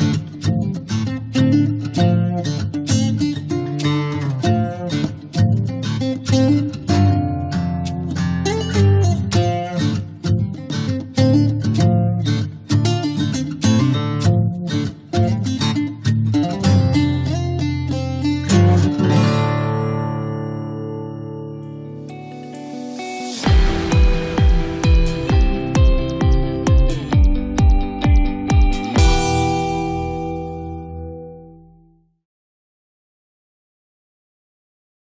world.